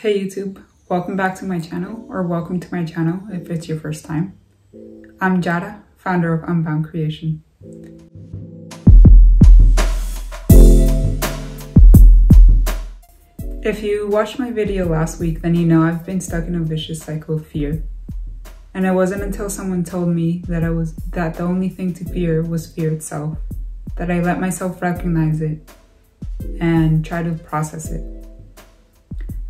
Hey YouTube, welcome back to my channel, or welcome to my channel if it's your first time. I'm Jada, founder of Unbound Creation. If you watched my video last week, then you know I've been stuck in a vicious cycle of fear. And it wasn't until someone told me that I was that the only thing to fear was fear itself, that I let myself recognize it and try to process it.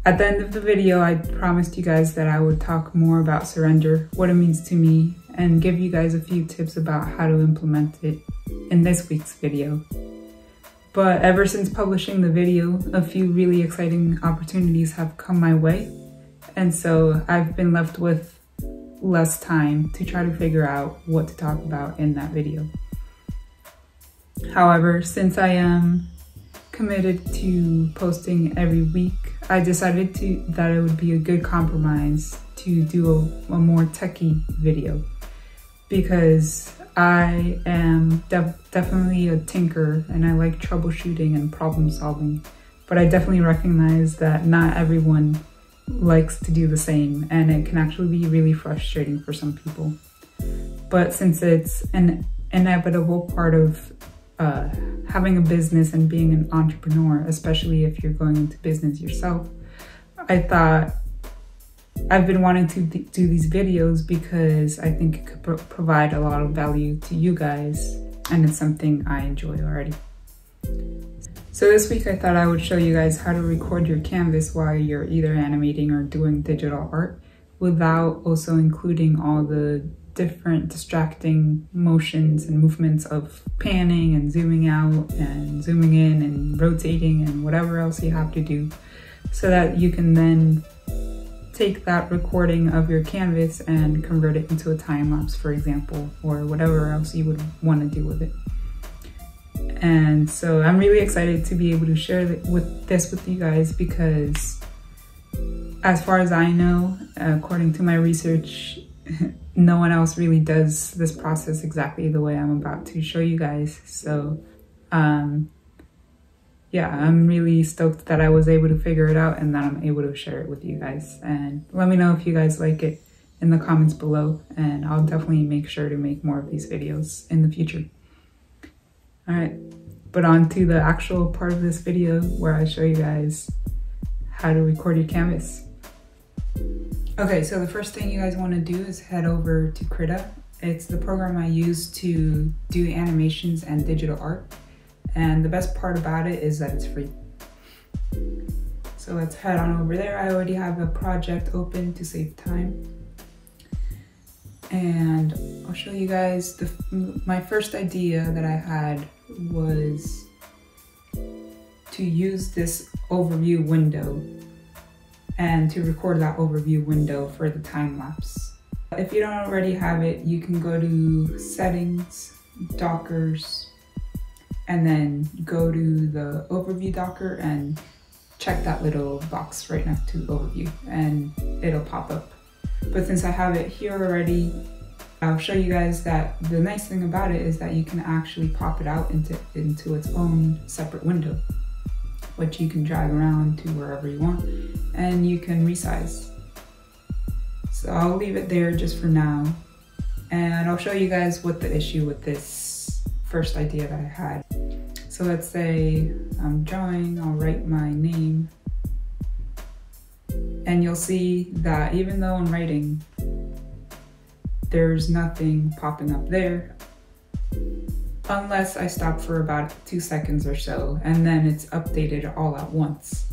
At the end of the video, I promised you guys that I would talk more about surrender, what it means to me, and give you guys a few tips about how to implement it in this week's video. But ever since publishing the video, a few really exciting opportunities have come my way. And so I've been left with less time to try to figure out what to talk about in that video. However, since I am committed to posting every week, I decided to that it would be a good compromise to do a, a more techie video because I am def definitely a tinker and I like troubleshooting and problem solving, but I definitely recognize that not everyone likes to do the same and it can actually be really frustrating for some people. But since it's an inevitable part of uh, having a business and being an entrepreneur, especially if you're going into business yourself, I thought I've been wanting to do these videos because I think it could pro provide a lot of value to you guys and it's something I enjoy already. So this week I thought I would show you guys how to record your canvas while you're either animating or doing digital art without also including all the different distracting motions and movements of panning and zooming out and zooming in and rotating and whatever else you have to do so that you can then take that recording of your canvas and convert it into a time lapse, for example, or whatever else you would want to do with it. And so I'm really excited to be able to share with this with you guys because as far as I know, according to my research, no one else really does this process exactly the way I'm about to show you guys. So um, yeah, I'm really stoked that I was able to figure it out and that I'm able to share it with you guys. And let me know if you guys like it in the comments below and I'll definitely make sure to make more of these videos in the future. All right, but on to the actual part of this video where I show you guys how to record your canvas. Okay, so the first thing you guys wanna do is head over to Krita. It's the program I use to do animations and digital art. And the best part about it is that it's free. So let's head on over there. I already have a project open to save time. And I'll show you guys, the, my first idea that I had was to use this overview window and to record that overview window for the time lapse. If you don't already have it, you can go to settings, Dockers, and then go to the overview Docker and check that little box right next to overview and it'll pop up. But since I have it here already, I'll show you guys that the nice thing about it is that you can actually pop it out into, into its own separate window, which you can drag around to wherever you want and you can resize. So I'll leave it there just for now. And I'll show you guys what the issue with this first idea that I had. So let's say I'm drawing, I'll write my name. And you'll see that even though I'm writing, there's nothing popping up there unless I stop for about two seconds or so and then it's updated all at once,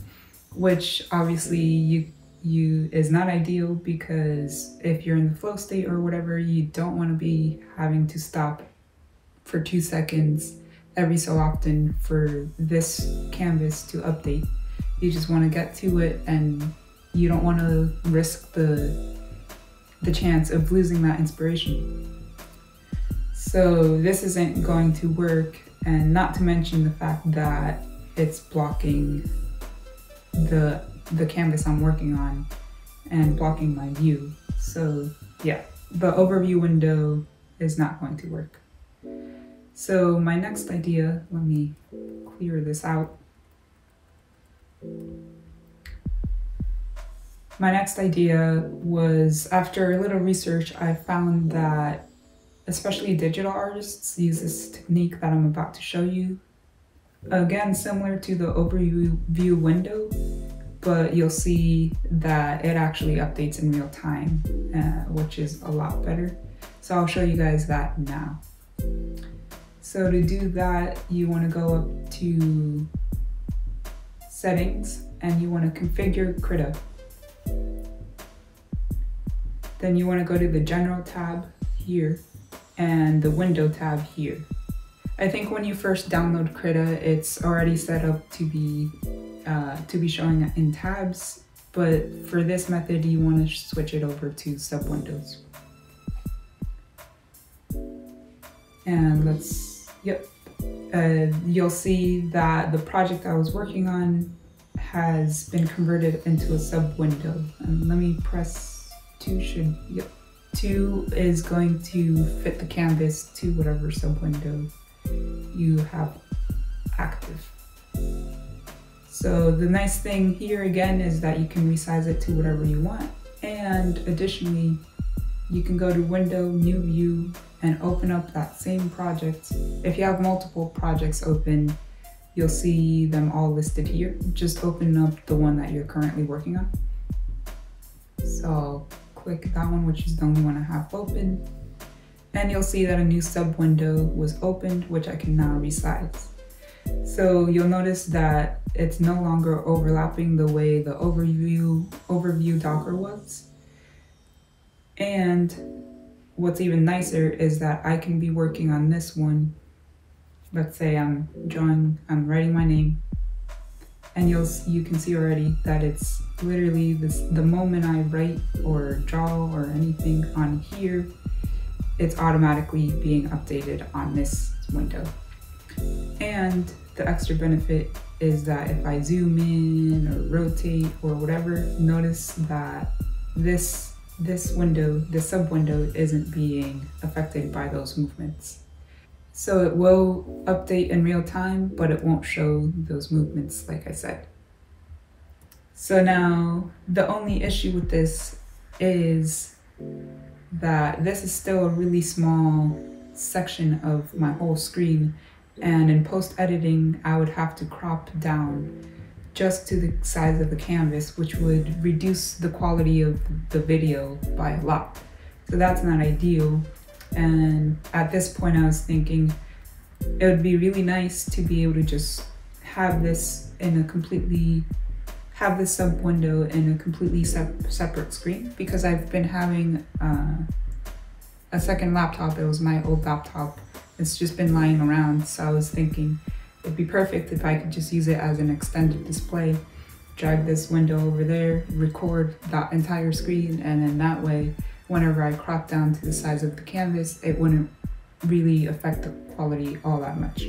which obviously you you is not ideal because if you're in the flow state or whatever, you don't want to be having to stop for two seconds every so often for this canvas to update. You just want to get to it and you don't want to risk the the chance of losing that inspiration. So this isn't going to work and not to mention the fact that it's blocking the the canvas I'm working on and blocking my view. So yeah, the overview window is not going to work. So my next idea, let me clear this out, My next idea was after a little research, I found that especially digital artists use this technique that I'm about to show you. Again, similar to the overview window, but you'll see that it actually updates in real time, uh, which is a lot better. So I'll show you guys that now. So to do that, you wanna go up to settings and you wanna configure Krita. Then you wanna go to the general tab here and the window tab here. I think when you first download Krita, it's already set up to be uh, to be showing in tabs, but for this method, you want to switch it over to sub windows. And let's, yep, uh, you'll see that the project I was working on has been converted into a sub window. And let me press two should, yep. Two is going to fit the canvas to whatever sub window you have active. So the nice thing here again is that you can resize it to whatever you want. And additionally, you can go to window, new view, and open up that same project. If you have multiple projects open, you'll see them all listed here. Just open up the one that you're currently working on. So click that one, which is the only one I have open. And you'll see that a new sub window was opened, which I can now resize. So you'll notice that it's no longer overlapping the way the overview, overview Docker was. And what's even nicer is that I can be working on this one. Let's say I'm drawing, I'm writing my name and you'll you can see already that it's literally this the moment I write or draw or anything on here it's automatically being updated on this window and the extra benefit is that if I zoom in or rotate or whatever notice that this this window, this sub window isn't being affected by those movements. So it will update in real time, but it won't show those movements like I said. So now the only issue with this is that this is still a really small section of my whole screen and in post editing I would have to crop down just to the size of the canvas, which would reduce the quality of the video by a lot. So that's not ideal. And at this point I was thinking it would be really nice to be able to just have this in a completely, have this sub window in a completely sep separate screen because I've been having uh, a second laptop. It was my old laptop. It's just been lying around. So I was thinking It'd be perfect if I could just use it as an extended display, drag this window over there, record that entire screen, and then that way, whenever I crop down to the size of the canvas, it wouldn't really affect the quality all that much.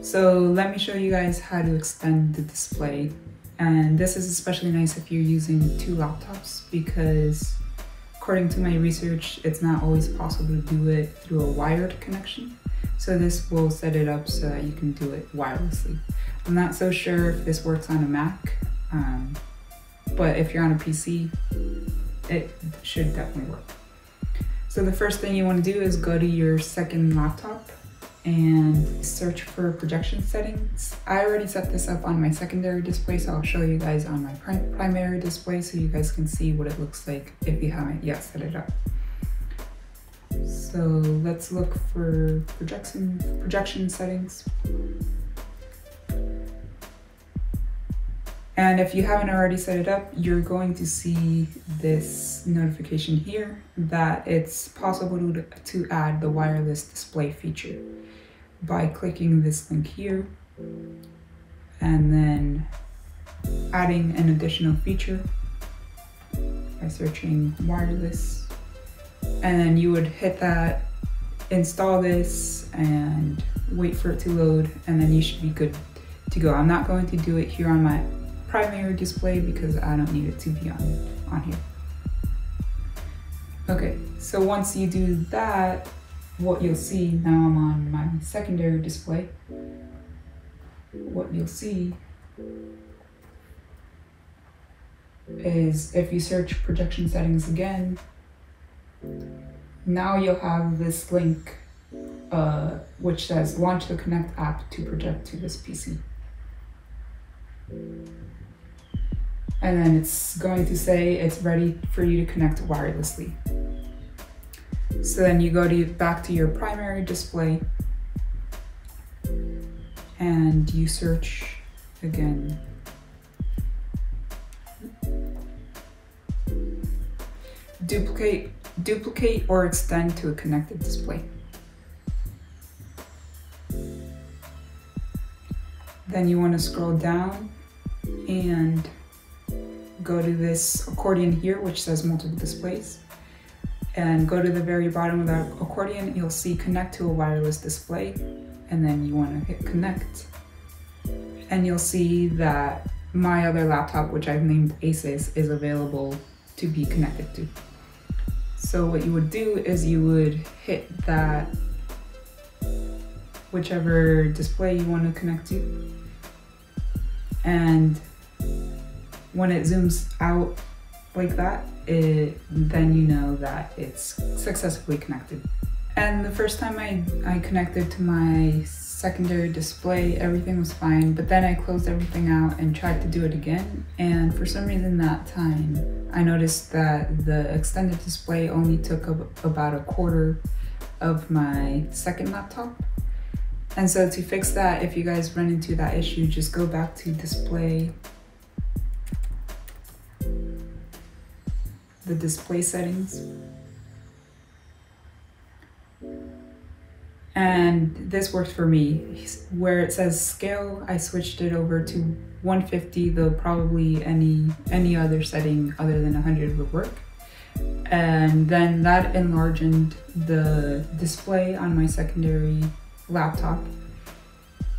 So let me show you guys how to extend the display. And this is especially nice if you're using two laptops because according to my research, it's not always possible to do it through a wired connection. So this will set it up so that you can do it wirelessly. I'm not so sure if this works on a Mac, um, but if you're on a PC, it should definitely work. So the first thing you want to do is go to your second laptop and search for projection settings. I already set this up on my secondary display, so I'll show you guys on my primary display so you guys can see what it looks like if you haven't yet set it up. So let's look for projection, projection settings. And if you haven't already set it up, you're going to see this notification here that it's possible to, to add the wireless display feature by clicking this link here and then adding an additional feature by searching wireless and then you would hit that, install this and wait for it to load and then you should be good to go. I'm not going to do it here on my primary display because I don't need it to be on, on here. Okay, so once you do that, what you'll see, now I'm on my secondary display, what you'll see is if you search projection settings again, now you'll have this link uh, which says launch the Connect app to project to this PC. And then it's going to say it's ready for you to connect wirelessly. So then you go to back to your primary display and you search again. Duplicate, duplicate or extend to a connected display. Then you want to scroll down and go to this accordion here, which says multiple displays. And go to the very bottom of that accordion, you'll see connect to a wireless display. And then you want to hit connect. And you'll see that my other laptop, which I've named Asus, is available to be connected to. So what you would do is you would hit that whichever display you want to connect to. And when it zooms out like that, it, then you know that it's successfully connected. And the first time I, I connected to my secondary display, everything was fine, but then I closed everything out and tried to do it again. And for some reason that time, I noticed that the extended display only took up about a quarter of my second laptop. And so to fix that, if you guys run into that issue, just go back to display the display settings. And this worked for me. Where it says scale, I switched it over to 150, though probably any any other setting other than 100 would work. And then that enlarged the display on my secondary laptop.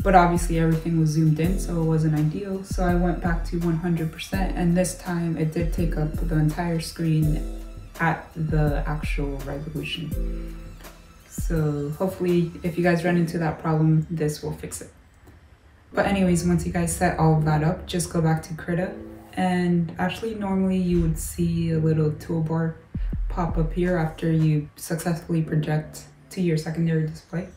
But obviously everything was zoomed in, so it wasn't ideal. So I went back to 100%, and this time it did take up the entire screen at the actual resolution. So hopefully if you guys run into that problem, this will fix it. But anyways, once you guys set all of that up, just go back to Krita. And actually normally you would see a little toolbar pop up here after you successfully project to your secondary display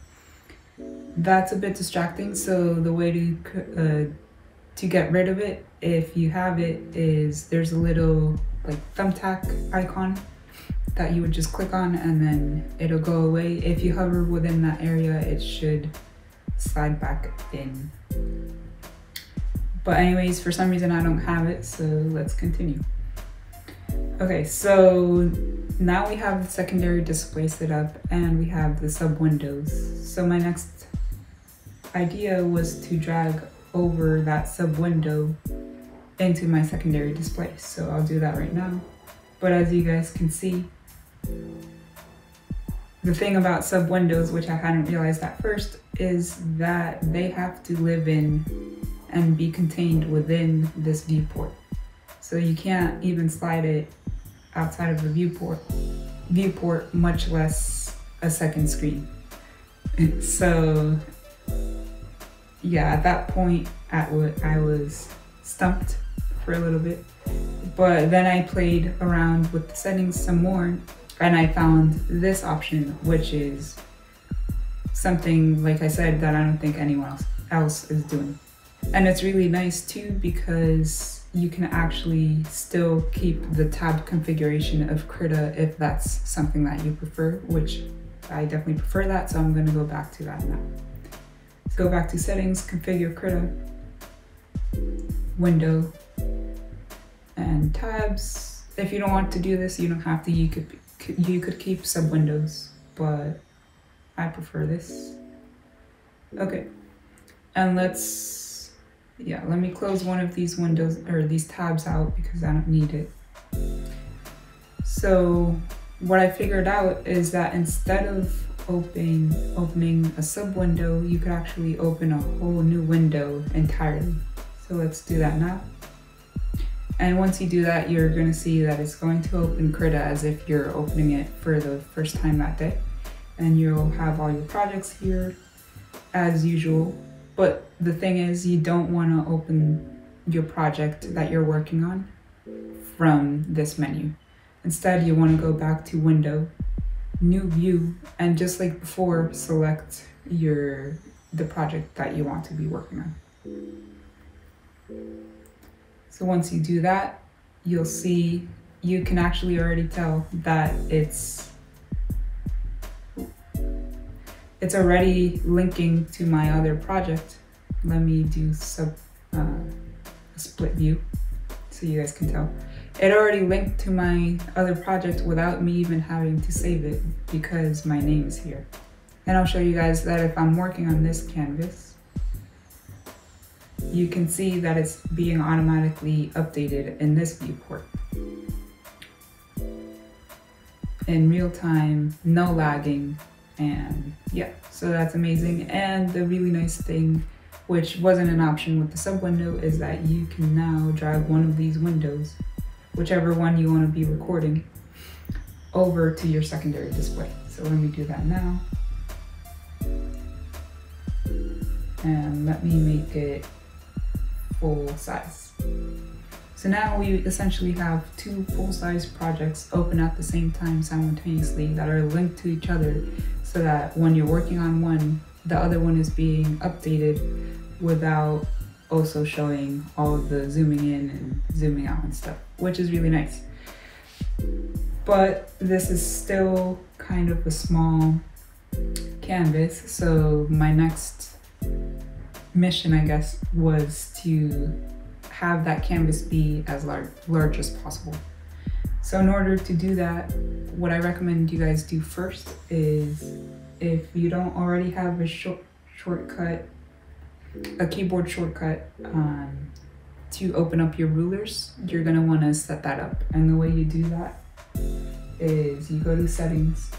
that's a bit distracting. So the way to uh, to get rid of it, if you have it, is there's a little like thumbtack icon that you would just click on and then it'll go away. If you hover within that area, it should slide back in. But anyways, for some reason I don't have it, so let's continue. Okay, so now we have the secondary display set up and we have the sub windows. So my next idea was to drag over that sub window into my secondary display. So I'll do that right now. But as you guys can see, the thing about sub windows, which I hadn't realized at first, is that they have to live in and be contained within this viewport. So you can't even slide it outside of the viewport, viewport, much less a second screen. so yeah, at that point, at what I was stumped for a little bit. But then I played around with the settings some more and I found this option, which is something, like I said, that I don't think anyone else, else is doing. And it's really nice too because you can actually still keep the tab configuration of Krita if that's something that you prefer, which I definitely prefer that, so I'm gonna go back to that now. Go back to settings, configure Krita, window, and tabs. If you don't want to do this, you don't have to, you could, you could keep sub windows, but I prefer this. Okay, and let's yeah, let me close one of these windows or these tabs out because I don't need it. So what I figured out is that instead of opening, opening a sub window, you could actually open a whole new window entirely. So let's do that now. And once you do that, you're gonna see that it's going to open Krita as if you're opening it for the first time that day. And you'll have all your projects here as usual. But the thing is, you don't want to open your project that you're working on from this menu. Instead, you want to go back to Window, New View, and just like before, select your the project that you want to be working on. So once you do that, you'll see you can actually already tell that it's it's already linking to my other project. Let me do sub uh, a split view so you guys can tell. It already linked to my other project without me even having to save it because my name is here. And I'll show you guys that if I'm working on this canvas, you can see that it's being automatically updated in this viewport. In real time, no lagging, and yeah, so that's amazing. And the really nice thing, which wasn't an option with the sub window, is that you can now drag one of these windows, whichever one you want to be recording, over to your secondary display. So let me do that now. And let me make it full size. So now we essentially have two full-size projects open at the same time simultaneously that are linked to each other so that when you're working on one, the other one is being updated without also showing all of the zooming in and zooming out and stuff, which is really nice. But this is still kind of a small canvas, so my next mission, I guess, was to have that canvas be as large, large as possible. So in order to do that, what I recommend you guys do first is if you don't already have a short shortcut, a keyboard shortcut um, to open up your rulers, you're gonna wanna set that up. And the way you do that is you go to settings,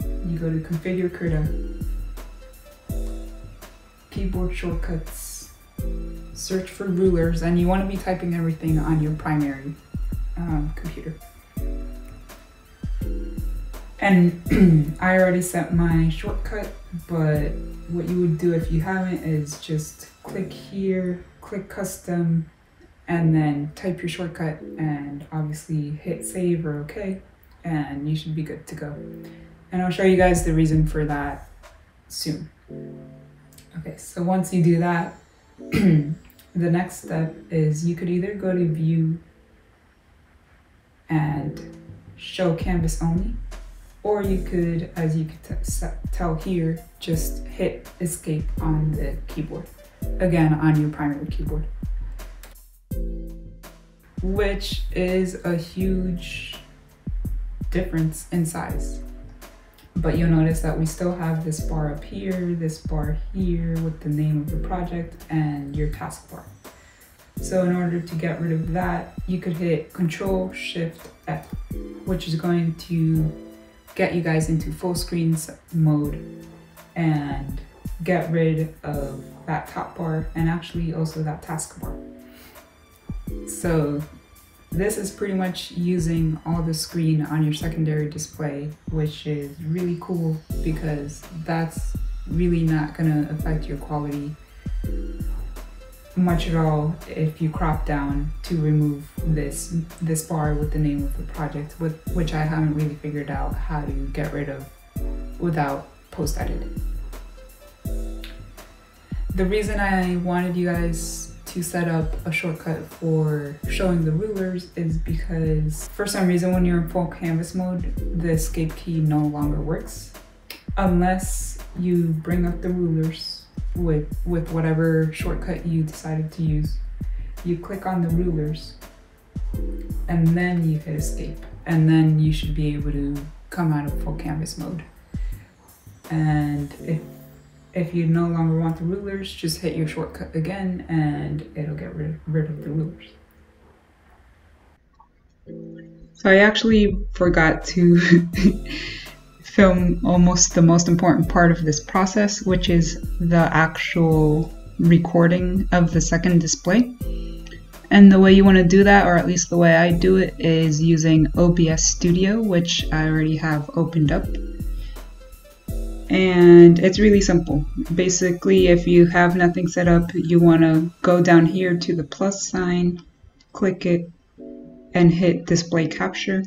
you go to configure Krita, keyboard shortcuts, search for rulers, and you want to be typing everything on your primary um, computer. And I already set my shortcut, but what you would do if you haven't is just click here, click custom, and then type your shortcut and obviously hit save or okay, and you should be good to go. And I'll show you guys the reason for that soon. Okay, so once you do that, the next step is you could either go to view and show canvas only, or you could, as you could tell here, just hit escape on the keyboard, again on your primary keyboard. Which is a huge difference in size but you'll notice that we still have this bar up here, this bar here with the name of the project and your taskbar. So in order to get rid of that, you could hit Control Shift F, which is going to get you guys into full screen mode and get rid of that top bar and actually also that taskbar. So this is pretty much using all the screen on your secondary display, which is really cool because that's really not gonna affect your quality much at all if you crop down to remove this this bar with the name of the project, with, which I haven't really figured out how to get rid of without post-edit. The reason I wanted you guys to set up a shortcut for showing the rulers is because for some reason when you're in full canvas mode, the escape key no longer works unless you bring up the rulers with, with whatever shortcut you decided to use. You click on the rulers and then you hit escape and then you should be able to come out of full canvas mode. And if if you no longer want the rulers, just hit your shortcut again and it'll get rid, rid of the rulers. So I actually forgot to film almost the most important part of this process, which is the actual recording of the second display. And the way you want to do that, or at least the way I do it, is using OBS Studio, which I already have opened up and it's really simple. Basically, if you have nothing set up, you want to go down here to the plus sign, click it, and hit display capture.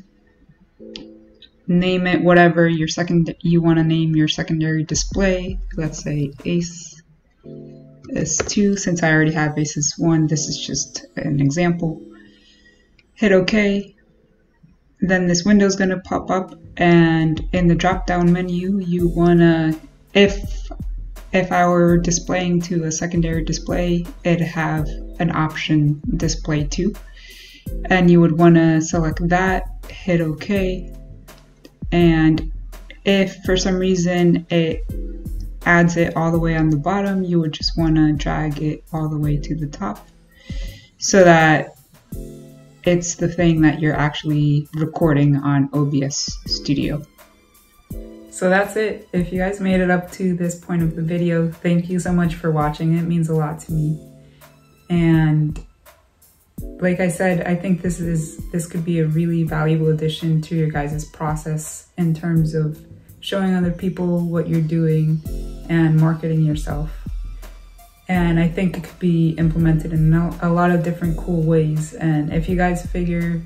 Name it whatever your second you want to name your secondary display. Let's say ACE S2. Since I already have ACES 1, this is just an example. Hit OK. Then this window is going to pop up and in the drop down menu you want to if if I were displaying to a secondary display, it'd have an option display to. And you would want to select that, hit OK. And if for some reason it adds it all the way on the bottom, you would just want to drag it all the way to the top so that it's the thing that you're actually recording on OBS Studio. So that's it. If you guys made it up to this point of the video, thank you so much for watching. It means a lot to me. And like I said, I think this is this could be a really valuable addition to your guys' process in terms of showing other people what you're doing and marketing yourself. And I think it could be implemented in a lot of different cool ways. And if you guys figure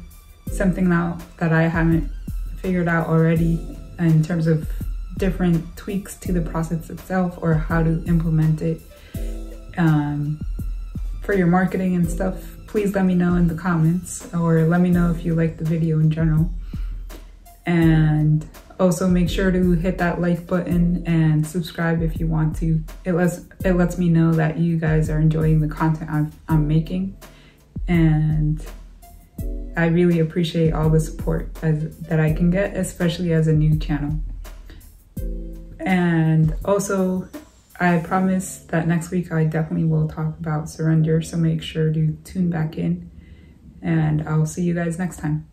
something out that I haven't figured out already, in terms of different tweaks to the process itself or how to implement it um, for your marketing and stuff, please let me know in the comments or let me know if you like the video in general. And also make sure to hit that like button and subscribe if you want to. It lets, it lets me know that you guys are enjoying the content I'm, I'm making. And I really appreciate all the support as, that I can get, especially as a new channel. And also, I promise that next week I definitely will talk about surrender, so make sure to tune back in, and I'll see you guys next time.